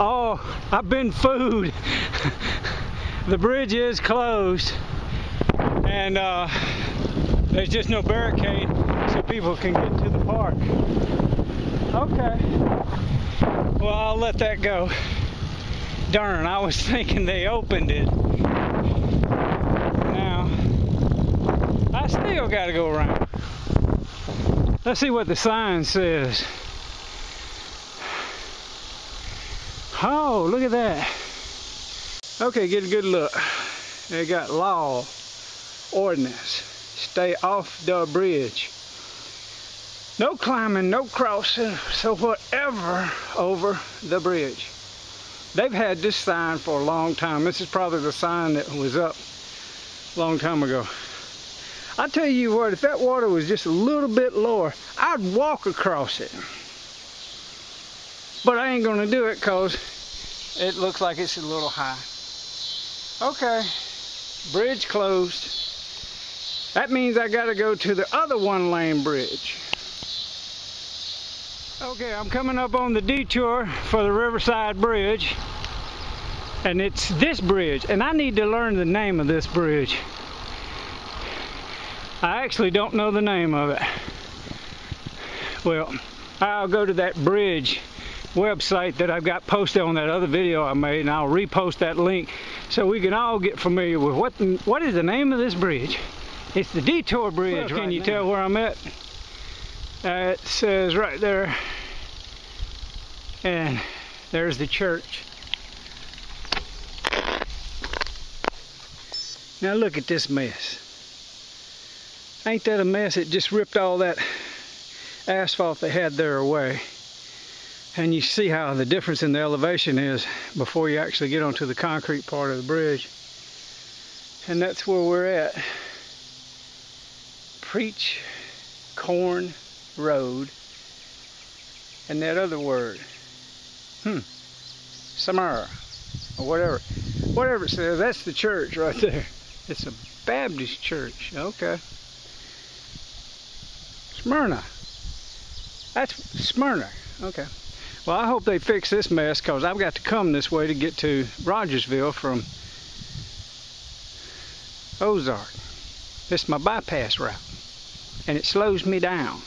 Oh, I've been food. the bridge is closed and uh, there's just no barricade so people can get to the park. Okay. Well, I'll let that go. Darn, I was thinking they opened it. Now, I still got to go around. Let's see what the sign says. Oh, look at that. Okay, get a good look. They got law, ordinance, stay off the bridge. No climbing, no crossing, so whatever over the bridge. They've had this sign for a long time. This is probably the sign that was up a long time ago. I tell you what, if that water was just a little bit lower, I'd walk across it. But I ain't gonna do it because it looks like it's a little high. Okay, bridge closed. That means I gotta go to the other one lane bridge. Okay, I'm coming up on the detour for the Riverside Bridge. And it's this bridge, and I need to learn the name of this bridge. I actually don't know the name of it. Well, I'll go to that bridge website that I've got posted on that other video I made and I'll repost that link so we can all get familiar with what what is the name of this bridge. It's the Detour Bridge. Well, can right you now. tell where I'm at? Uh, it says right there and there's the church. Now look at this mess. Ain't that a mess? It just ripped all that asphalt they had there away. And you see how the difference in the elevation is before you actually get onto the concrete part of the bridge. And that's where we're at. Preach Corn Road. And that other word. Hmm. Samara. Or whatever. Whatever it says, that's the church right there. It's a Baptist church. Okay. Smyrna. That's Smyrna. Okay. Well, I hope they fix this mess because I've got to come this way to get to Rogersville from Ozark. This is my bypass route. And it slows me down.